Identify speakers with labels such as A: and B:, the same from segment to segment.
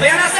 A: 親なさい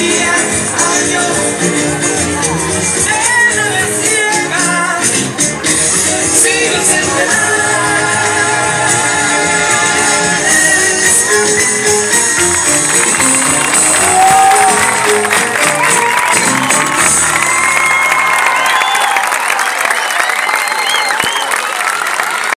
A: Yeah.